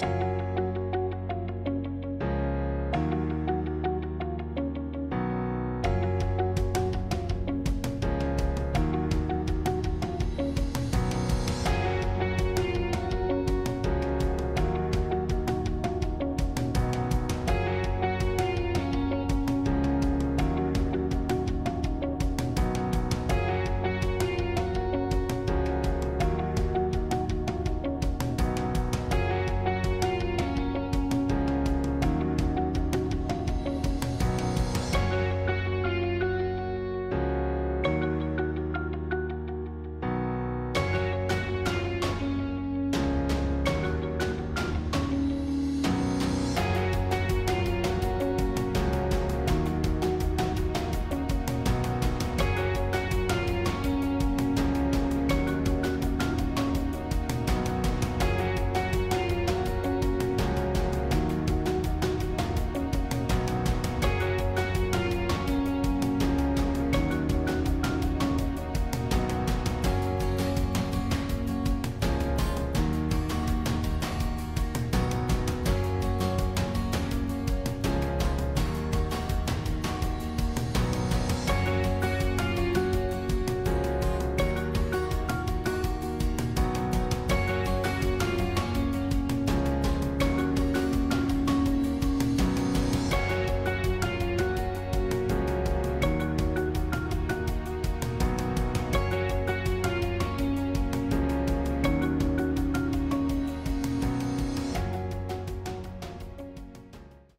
Bye.